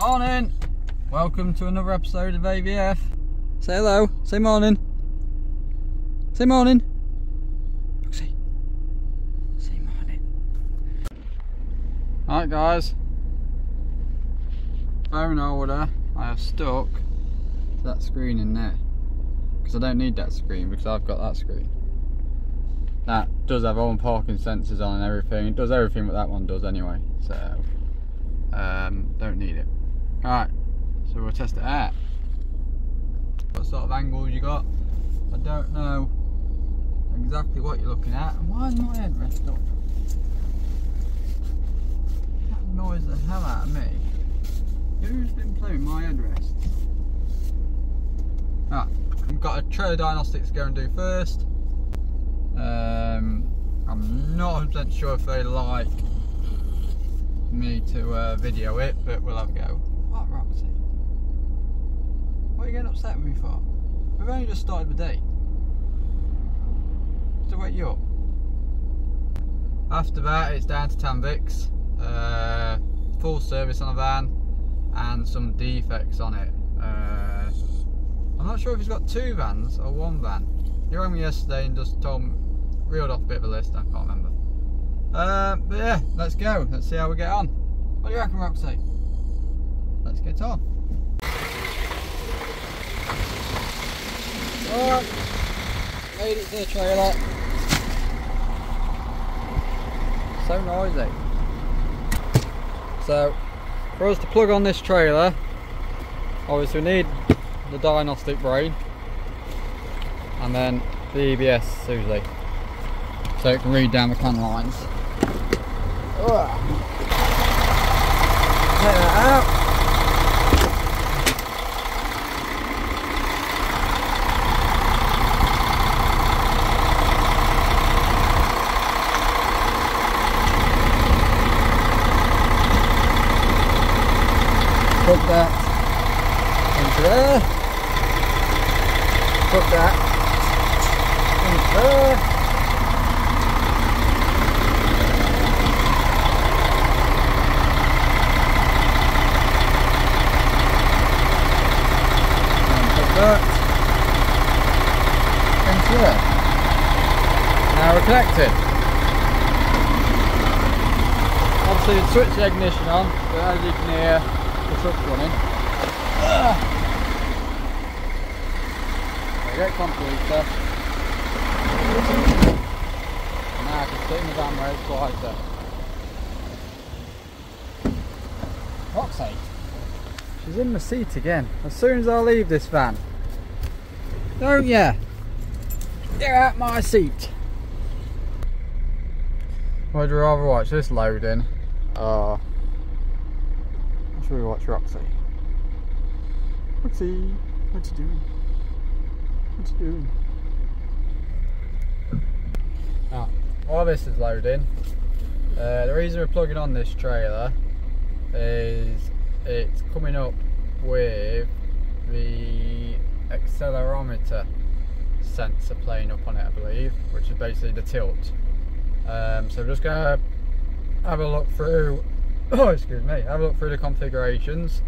Morning! Welcome to another episode of AVF. Say hello. Say morning. Say morning. Say. Say morning. Alright guys. Phone order. I have stuck that screen in there. Because I don't need that screen because I've got that screen. That does have all parking sensors on and everything. It does everything what that one does anyway. So um, don't need it. Alright, so we'll test it out. What sort of angles you got? I don't know exactly what you're looking at. Why is my headrest up? That annoys the hell out of me. Who's been playing my headrest? Ah, I've got a trailer diagnostics to go and do first. Um, I'm not 100% sure if they like me to uh, video it, but we'll have a go. What, Roxy? What are you getting upset with me for? We've only just started the day. To wake you up. After that, it's down to Tanvix. Uh, full service on a van and some defects on it. Uh, I'm not sure if he's got two vans or one van. He rang me yesterday and just told me, reeled off a bit of a list, I can't remember. Uh, but yeah, let's go. Let's see how we get on. What do you reckon, Roxy? Let's get on. Oh, Alright, made it to the trailer. So noisy. So, for us to plug on this trailer, obviously we need the diagnostic brain and then the EBS Susie so it can read down the can lines. Take that out. Put that into there. Put that into there. And put that there. Now we're connected. Obviously switch the ignition on, but as you can hear the truck's running. Ugh. I get computer. Now I can sit in the van where it's quieter. Roxy. She's in the seat again. As soon as I leave this van. Don't ya? Get out my seat. Would you rather watch this loading? Or should we watch Roxy? Roxy, what you doing? What you doing? Ah, while this is loading, uh, the reason we're plugging on this trailer is it's coming up with the accelerometer sensor playing up on it I believe which is basically the tilt um, so we're just gonna have a look through oh excuse me have a look through the configurations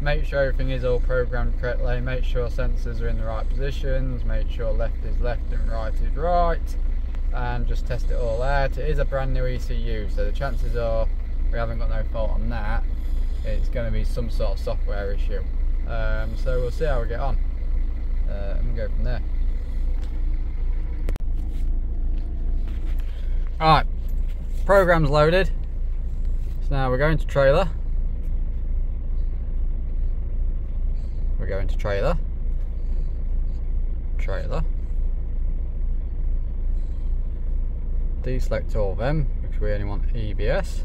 make sure everything is all programmed correctly make sure sensors are in the right positions make sure left is left and right is right and just test it all out it is a brand new ECU so the chances are we haven't got no fault on that it's going to be some sort of software issue. Um, so we'll see how we get on uh, and go from there. Alright, program's loaded. So now we're going to trailer. We're going to trailer. Trailer. Deselect all of them because we only want EBS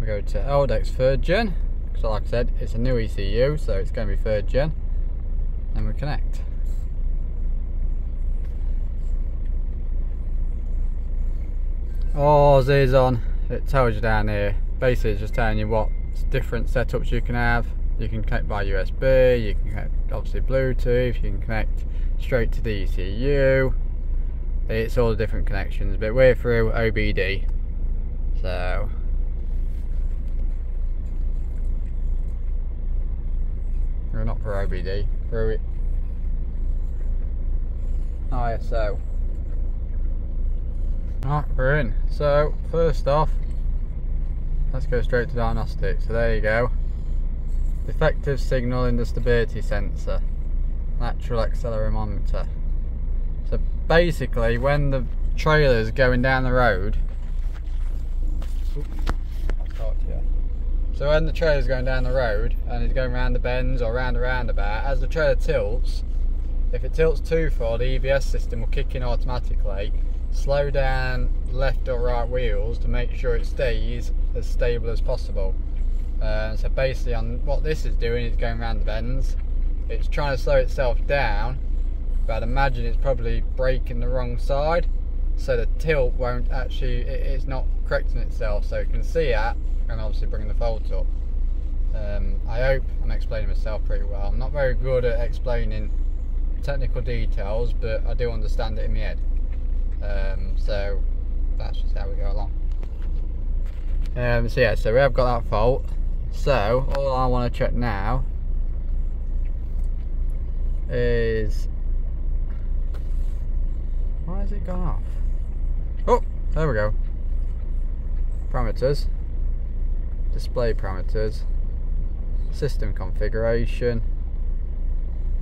we go to Haldex third gen because like I said it's a new ECU so it's going to be third gen and we connect Oh, is on it tells you down here basically it's just telling you what different setups you can have you can connect by USB you can connect obviously Bluetooth you can connect straight to the ECU it's all the different connections but we're through OBD so we're not for OBD. Through it. Oh, ISO. Right, we're in. So, first off, let's go straight to diagnostics. So there you go. Defective signal in the stability sensor. Lateral accelerometer. So basically, when the trailer's going down the road, so when the trailer's going down the road and it's going around the bends or around a roundabout, as the trailer tilts, if it tilts too far, the EBS system will kick in automatically, slow down left or right wheels to make sure it stays as stable as possible. Uh, so basically, on what this is doing is going around the bends. It's trying to slow itself down, but I'd imagine it's probably braking the wrong side, so the tilt won't actually. It, it's not correcting itself, so you can see that and obviously bringing the fault up. Um, I hope I'm explaining myself pretty well. I'm not very good at explaining technical details, but I do understand it in my head. Um, so that's just how we go along. Um, so yeah, so we have got that fault. So all I want to check now is why has it gone off? Oh, there we go. Parameters, display parameters, system configuration,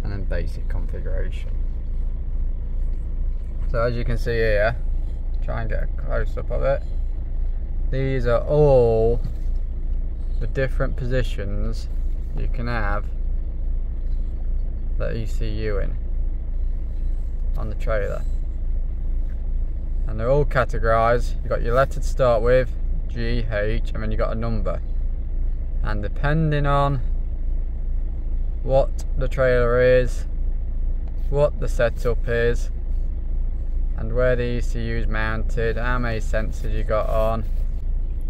and then basic configuration. So as you can see here, try and get a close up of it. These are all the different positions you can have the ECU in on the trailer. And they're all categorized. You've got your letter to start with, G, H, and then you've got a number. And depending on what the trailer is, what the setup is, and where the ECU is mounted, how many sensors you got on.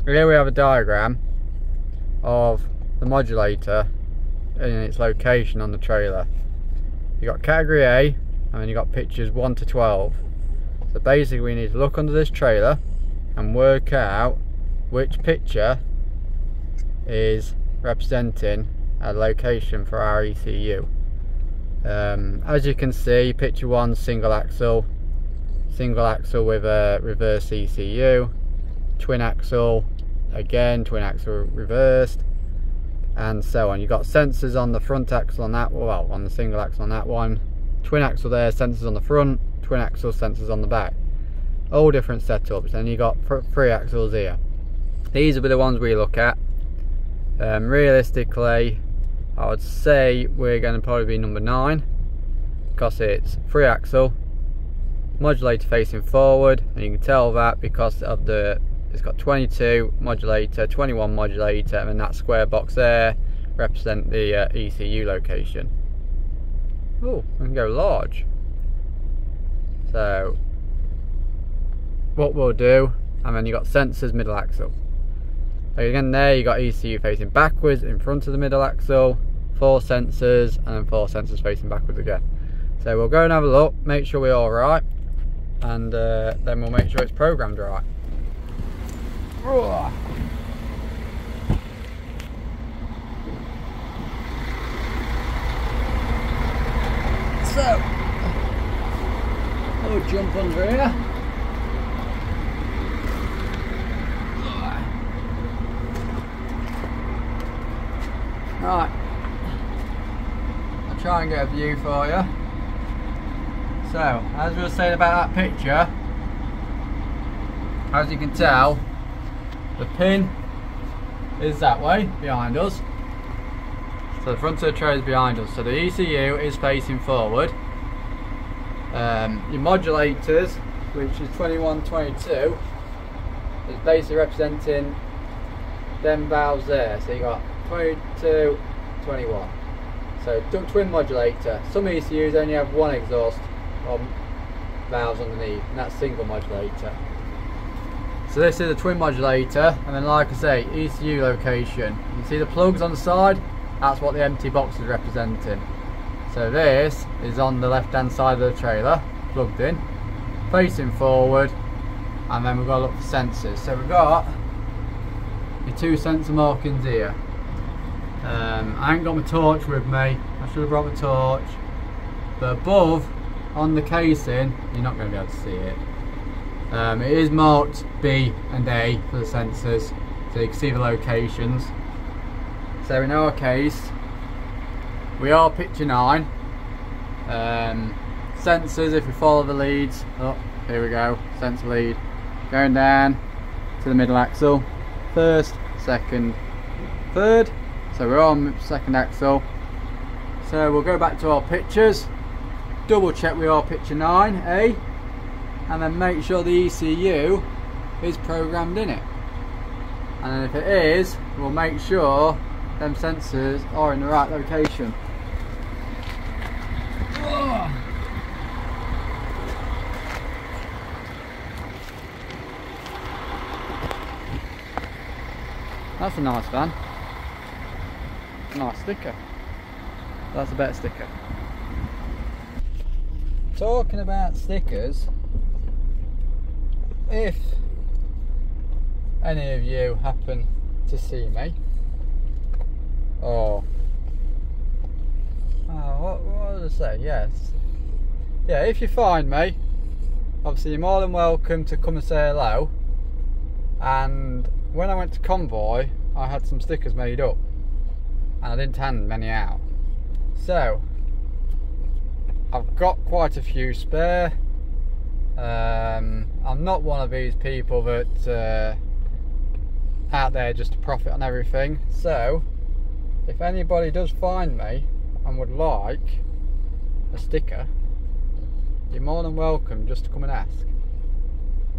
Here we have a diagram of the modulator in its location on the trailer. You got category A and then you got pictures 1 to 12. So basically we need to look under this trailer and work out which picture is representing a location for our ECU. Um, as you can see, picture one single axle, single axle with a reverse ECU, twin axle, again twin axle reversed, and so on. You've got sensors on the front axle on that, well, on the single axle on that one, twin axle there, sensors on the front, twin axle sensors on the back. All different setups, and you got three axles here. These will be the ones we look at. Um, realistically, I would say we're going to probably be number 9 because it's three axle modulator facing forward and you can tell that because of the it's got 22 modulator 21 modulator and that square box there represent the uh, ECU location. Oh we can go large. So what we'll do and then you got sensors middle axle. Again there you got ECU facing backwards in front of the middle axle, four sensors and then four sensors facing backwards again. So we'll go and have a look, make sure we're alright and uh, then we'll make sure it's programmed right. So, we'll jump under here. Right. I'll try and get a view for you. So, as we were saying about that picture, as you can tell, the pin is that way, behind us. So the front of the tray is behind us. So the ECU is facing forward. Um, your modulators, which is 2122, is basically representing them valves there. So you got 22, 21. So twin modulator. Some ECUs only have one exhaust um, valves underneath, and that's single modulator. So this is a twin modulator, and then like I say, ECU location. You can see the plugs on the side, that's what the empty box is representing. So this is on the left hand side of the trailer, plugged in, facing forward, and then we've got to look for sensors. So we've got your two sensor markings here. Um, I ain't got my torch with me. I should have brought my torch. But above, on the casing, you're not going to be able to see it. Um, it is marked B and A for the sensors, so you can see the locations. So in our case, we are picture 9. Um, sensors, if we follow the leads, oh, here we go, sensor lead, going down to the middle axle, first, second, third, so we're on second axle. So we'll go back to our pictures, double check we are picture 9A, eh? and then make sure the ECU is programmed in it. And if it is, we'll make sure them sensors are in the right location. That's a nice van. Nice sticker. That's a better sticker. Talking about stickers, if any of you happen to see me, or oh, what, what did I say? Yes, yeah. If you find me, obviously you're more than welcome to come and say hello. And when I went to convoy, I had some stickers made up, and I didn't hand many out. So I've got quite a few spare. Um, I'm not one of these people that uh, out there just to profit on everything. So, if anybody does find me and would like a sticker, you're more than welcome just to come and ask.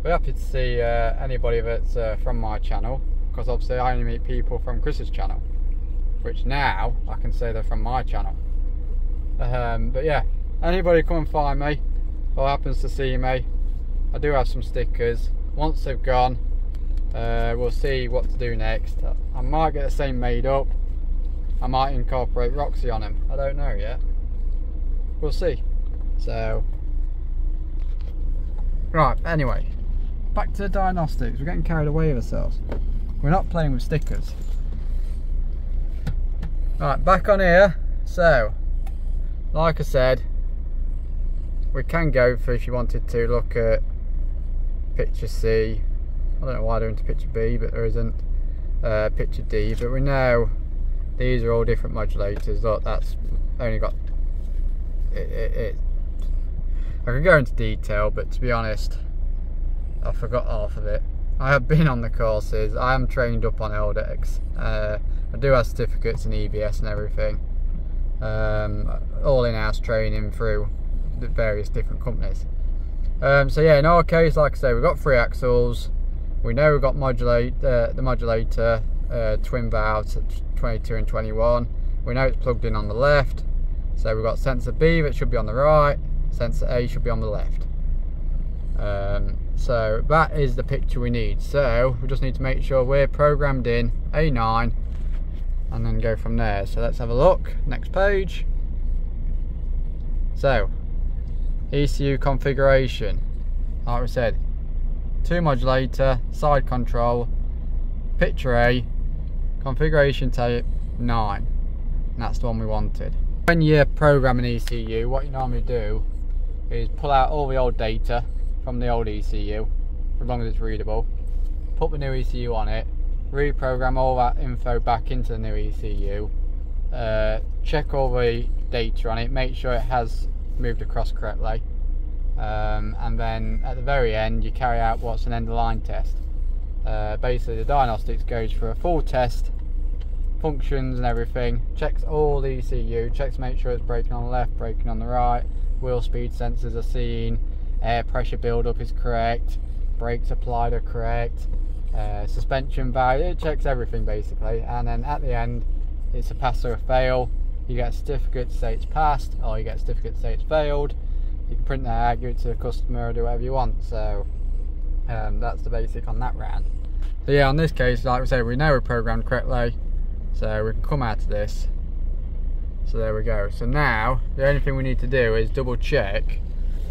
Be happy to see uh, anybody that's uh, from my channel because obviously I only meet people from Chris's channel, which now I can say they're from my channel. Um, but yeah, anybody come and find me or happens to see me, I do have some stickers. Once they've gone, uh, we'll see what to do next. I might get the same made up. I might incorporate Roxy on him. I don't know yet. We'll see. So, right. Anyway, back to the diagnostics. We're getting carried away with ourselves. We're not playing with stickers. Right, back on here. So, like I said, we can go for if you wanted to look at picture C. I don't know why they're into picture B, but there isn't. Uh, picture D, but we know these are all different modulators. Look, that's only got it, it, it. I can go into detail, but to be honest, I forgot half of it. I have been on the courses. I am trained up on Haldex. Uh, I do have certificates in EBS and everything. Um, all in-house training through the various different companies. Um, so yeah, in our case, like I say, we've got three axles. We know we've got modulate uh, the modulator uh, twin valves 22 and 21. We know it's plugged in on the left. So we've got sensor B that should be on the right. Sensor A should be on the left. Um, so that is the picture we need. So we just need to make sure we're programmed in A9 and then go from there. So let's have a look. Next page. So ECU configuration. Like we said, two modulator, side control, picture A, configuration tape 9. And that's the one we wanted. When you're programming ECU, what you normally do is pull out all the old data from the old ECU, as long as it's readable, put the new ECU on it, reprogram all that info back into the new ECU, uh, check all the data on it, make sure it has moved across correctly. Um, and then at the very end, you carry out what's an end of line test. Uh, basically, the diagnostics goes for a full test, functions and everything, checks all the ECU, checks make sure it's braking on the left, braking on the right, wheel speed sensors are seen, air pressure buildup is correct, brakes applied are correct, uh, suspension value, it checks everything basically, and then at the end, it's a pass or a fail you get a certificate to say it's passed or you get a certificate to say it's failed. You can print that out give it to the customer or do whatever you want. So um, that's the basic on that round. So yeah on this case like we say we know we're programmed correctly. So we can come out of this. So there we go. So now the only thing we need to do is double check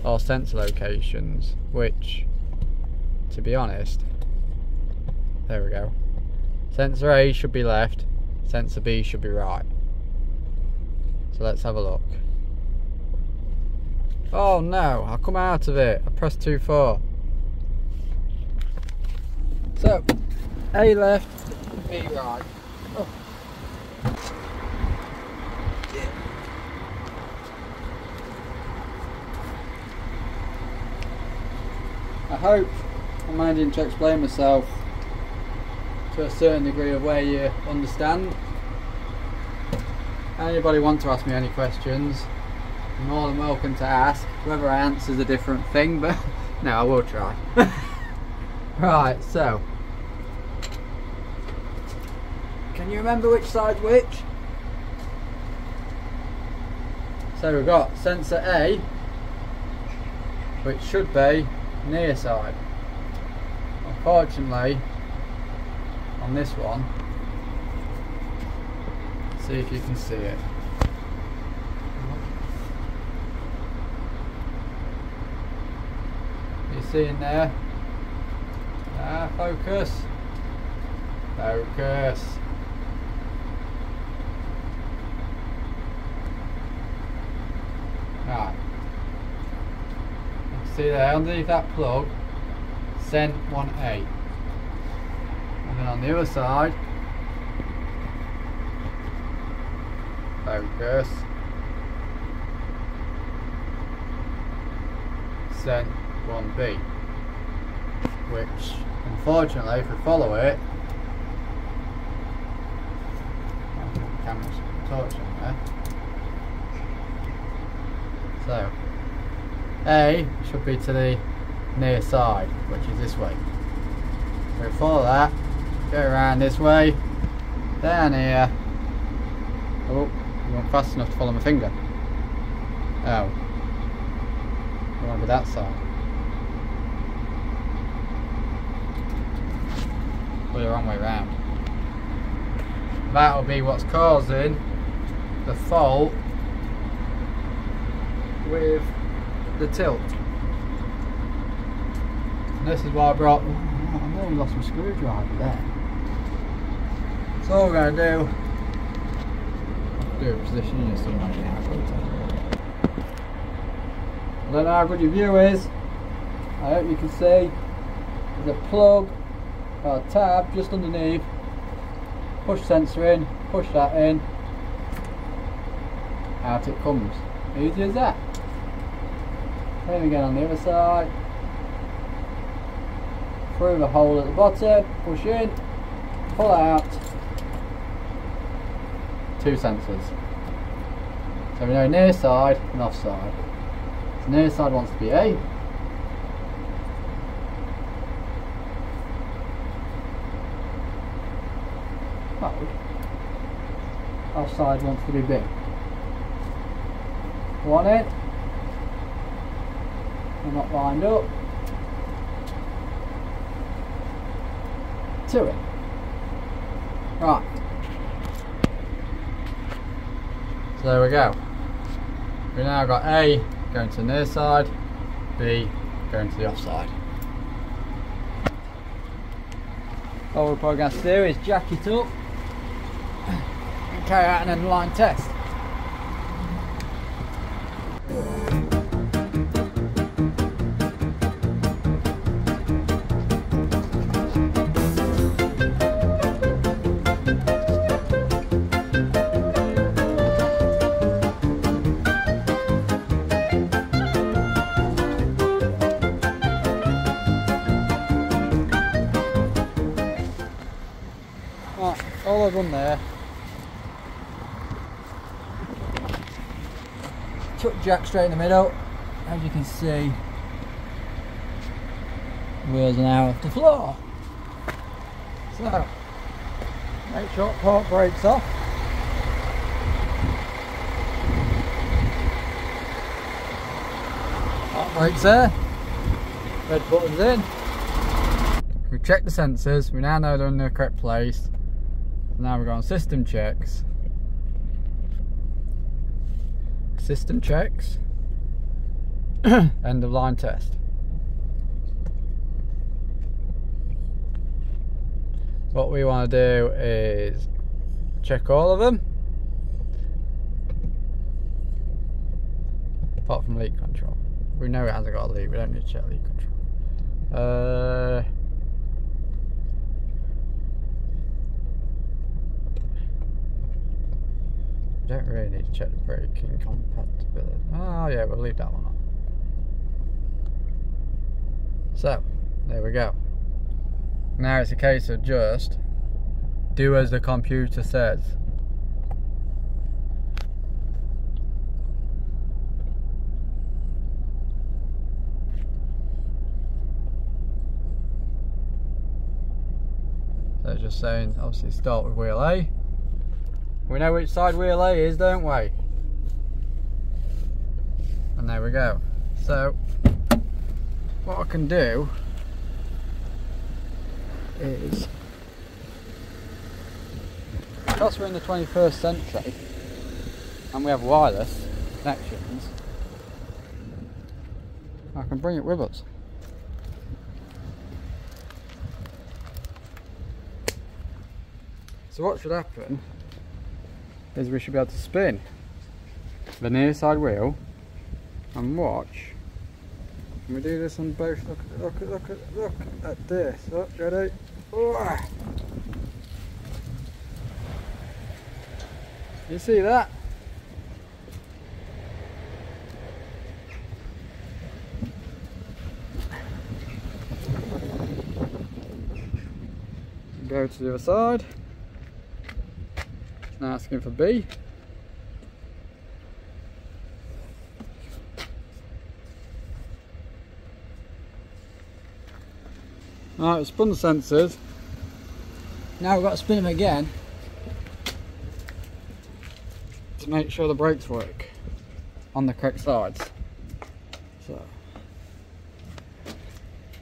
our sensor locations which to be honest there we go. Sensor A should be left sensor B should be right. So let's have a look. Oh no, I come out of it. I pressed too far. So, A left, B right. Oh. I hope I'm managing to explain myself to a certain degree of where you understand. Anybody want to ask me any questions, more than welcome to ask. Whether I answer is a different thing, but no, I will try. right, so. Can you remember which side's which? So we've got sensor A, which should be near side. Unfortunately, on this one, see if you can see it. You see in there? Ah, focus. Focus. Right. See there, underneath that plug, sent 1A. And then on the other side, focus, sent 1B. Which, unfortunately, if we follow it, camera's torching there. So, A should be to the near side, which is this way. So follow that, go around this way, down here. Oh, weren't fast enough to follow my finger. Oh. You want that side. Well, the wrong way round. That'll be what's causing the fault with the tilt. And this is why I brought. I nearly lost my screwdriver there. So all we're going to do. Do a position you so you might how I don't know how good your view is. I hope you can see. A plug or tab just underneath. Push sensor in, push that in. Out it comes. Easy as that. Then we get on the other side. Through the hole at the bottom, push in, pull out. Two sensors. So we know near side and off side. So near side wants to be A. Off side wants to be B. One it. We're not lined up. To it. Right. So there we go. We now got A going to the near side, B going to the off side. All we're probably going to do is jack it up and carry out an inline test. All I've there, took jack straight in the middle, as you can see, wheels are now off the floor. So, make sure port brakes off. Port brakes there, red buttons in. We've checked the sensors, we now know they're in the correct place. Now we're going system checks. System checks. End of line test. What we want to do is check all of them. Apart from leak control. We know it hasn't got a leak, we don't need to check leak control. Uh, we don't really need to check the braking compatibility. Oh yeah, we'll leave that one on. So, there we go. Now it's a case of just do as the computer says. So just saying, obviously start with wheel A. We know which side wheel A is, don't we? And there we go. So, what I can do is because we're in the 21st century and we have wireless connections I can bring it with us so what should happen is we should be able to spin the near side wheel and watch can we do this on both? Look at, look look look at this. Look, ready? You see that? Go to the other side. Now asking for B. Alright, we've spun the sensors. Now we've got to spin them again to make sure the brakes work on the correct sides. So,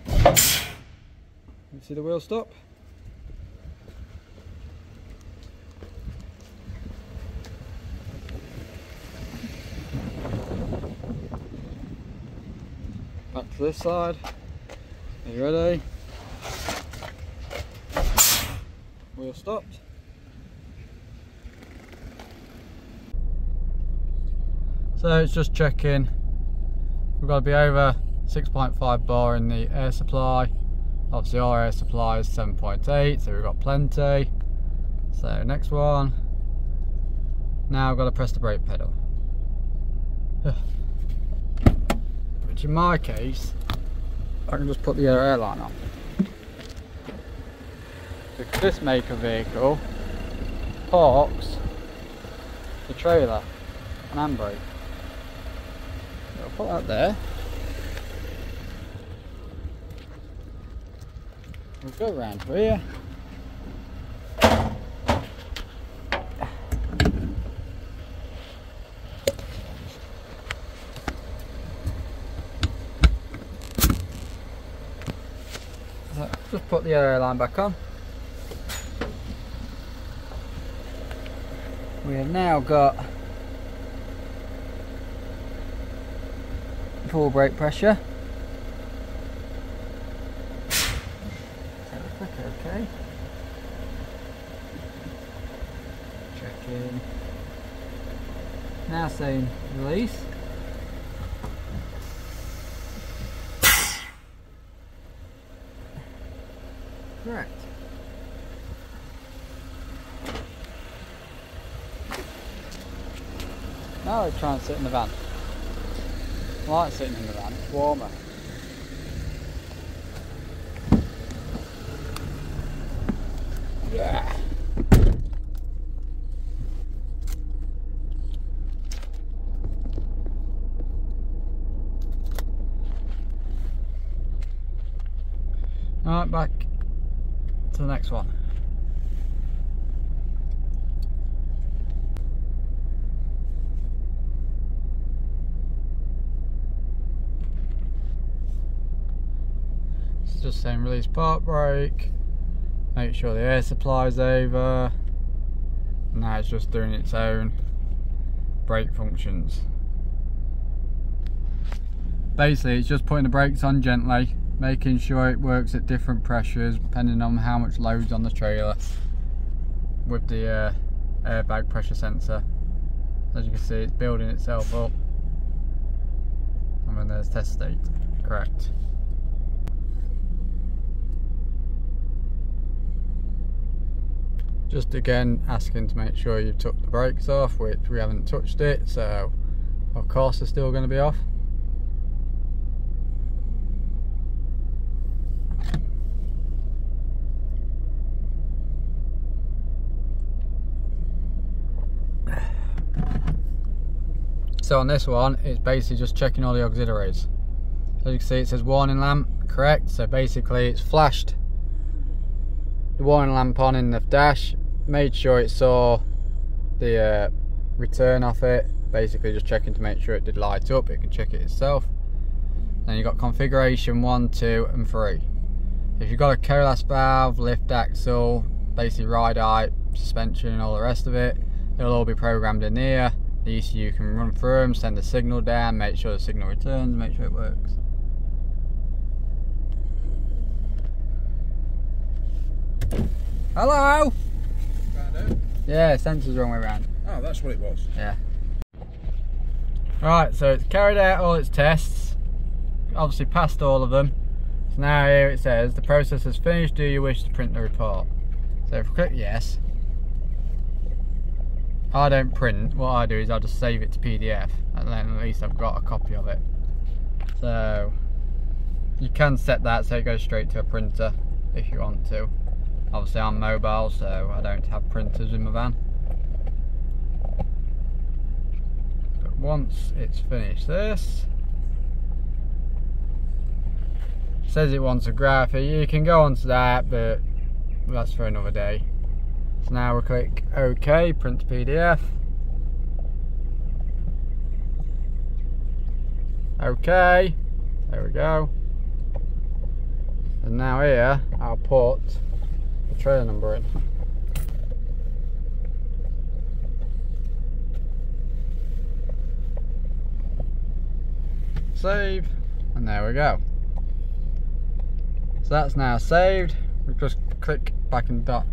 you see the wheel stop? To this side. Are you ready? wheel stopped. So it's just checking. We've got to be over 6.5 bar in the air supply. Obviously our air supply is 7.8, so we've got plenty. So next one. Now I've got to press the brake pedal. In my case, I can just put the airline on this maker vehicle parks the trailer and handbrake. So I'll put that there. We'll go around here. just put the uh, airline back on. we have now got full brake pressure. okay. Check in. Now saying release. Correct. Now I try and sit in the van. I like sitting in the van, it's warmer. Yeah. Alright, back one. just saying release park brake make sure the air supply is over. Now it's just doing its own brake functions. Basically it's just putting the brakes on gently making sure it works at different pressures depending on how much loads on the trailer with the uh, airbag pressure sensor. As you can see, it's building itself up. And then there's test state, correct. Just again asking to make sure you've took the brakes off, which we haven't touched it, so of course they're still going to be off. So on this one, it's basically just checking all the auxiliaries. As you can see, it says warning lamp, correct. So basically it's flashed the warning lamp on in the dash, made sure it saw the uh, return off it, basically just checking to make sure it did light up, it can check it itself. Then you've got configuration 1, 2 and 3. If you've got a COLAS valve, lift axle, basically ride height, suspension and all the rest of it, it'll all be programmed in here the ECU can run through them, send the signal down, make sure the signal returns, make sure it works. Hello! Yeah, sensor's wrong way around. Oh, that's what it was. Yeah. Right, so it's carried out all its tests, obviously passed all of them. So now here it says, the process is finished, do you wish to print the report? So if we click yes, I don't print, what I do is I just save it to PDF and then at least I've got a copy of it. So you can set that so it goes straight to a printer if you want to. Obviously I'm mobile so I don't have printers in my van. But once it's finished this, says it wants a graph, you can go onto that but that's for another day. So now we'll click OK, print to PDF. OK, there we go. And now here, I'll put the trailer number in. Save, and there we go. So that's now saved. We just click back in dot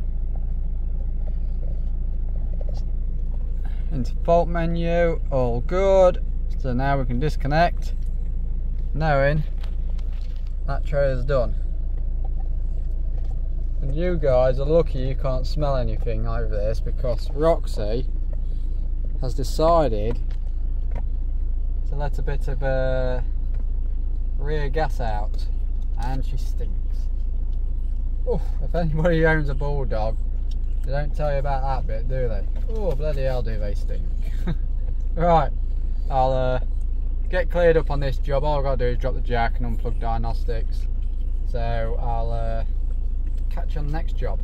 into fault menu, all good. So now we can disconnect, knowing that tray is done. And you guys are lucky you can't smell anything over this because Roxy has decided to let a bit of uh, rear gas out and she stinks. Oh, if anybody owns a bulldog they don't tell you about that bit, do they? Oh, bloody hell do they stink. right, I'll uh, get cleared up on this job. All I've got to do is drop the jack and unplug diagnostics. So I'll uh, catch you on the next job.